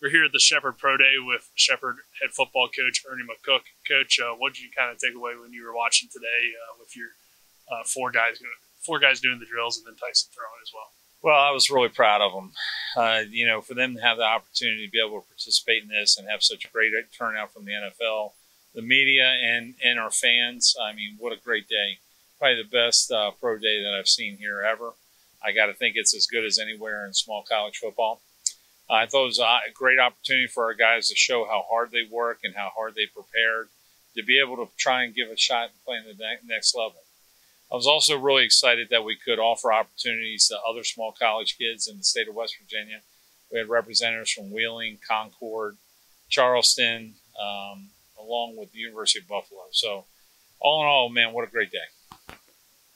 We're here at the Shepherd Pro Day with Shepherd head football coach Ernie McCook. Coach, uh, what did you kind of take away when you were watching today uh, with your uh, four guys, four guys doing the drills, and then Tyson throwing as well? Well, I was really proud of them. Uh, you know, for them to have the opportunity to be able to participate in this and have such a great turnout from the NFL, the media, and and our fans. I mean, what a great day! Probably the best uh, pro day that I've seen here ever. I got to think it's as good as anywhere in small college football. I thought it was a great opportunity for our guys to show how hard they work and how hard they prepared to be able to try and give a shot and play in the next level. I was also really excited that we could offer opportunities to other small college kids in the state of West Virginia. We had representatives from Wheeling, Concord, Charleston, um, along with the University of Buffalo. So, all in all, man, what a great day.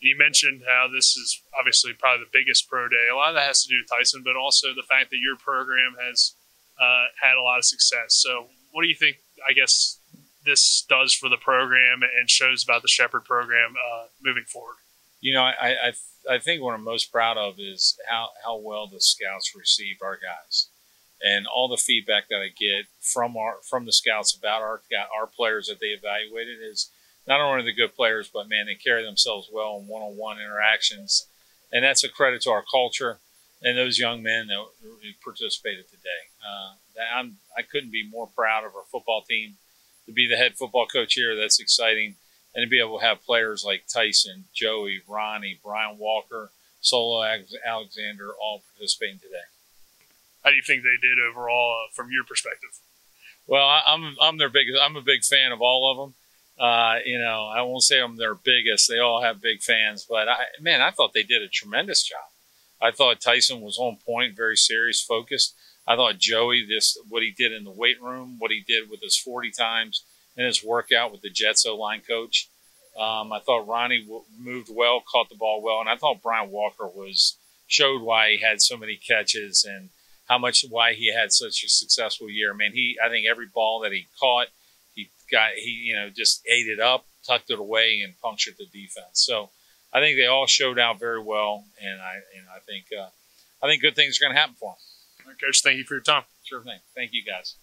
You mentioned how this is obviously probably the biggest pro day. A lot of that has to do with Tyson, but also the fact that your program has uh, had a lot of success. So, what do you think? I guess this does for the program and shows about the Shepherd program uh, moving forward. You know, I, I I think what I'm most proud of is how how well the scouts received our guys, and all the feedback that I get from our from the scouts about our our players that they evaluated is not only the good players, but man, they carry themselves well in one-on-one interactions, and that's a credit to our culture and those young men that participated today. Uh, I'm, I couldn't be more proud of our football team to be the head football coach here. That's exciting, and to be able to have players like Tyson, Joey, Ronnie, Brian Walker, Solo Alexander all participating today. How do you think they did overall, uh, from your perspective? Well, I'm I'm their biggest. I'm a big fan of all of them. Uh, you know, I won't say I'm their biggest. They all have big fans, but I, man, I thought they did a tremendous job. I thought Tyson was on point, very serious, focused. I thought Joey, this what he did in the weight room, what he did with his 40 times in his workout with the Jets O line coach. Um, I thought Ronnie moved well, caught the ball well, and I thought Brian Walker was showed why he had so many catches and how much why he had such a successful year. I mean, he I think every ball that he caught, he got he you know just ate it up, tucked it away, and punctured the defense. So I think they all showed out very well, and I and I think uh, I think good things are going to happen for them. Coach, thank you for your time. Sure thing. Thank you, guys.